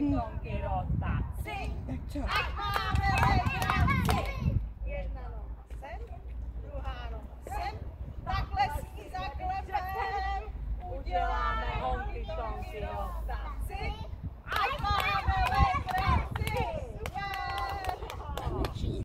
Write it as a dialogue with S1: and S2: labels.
S1: Děláme holky rota. Si, ať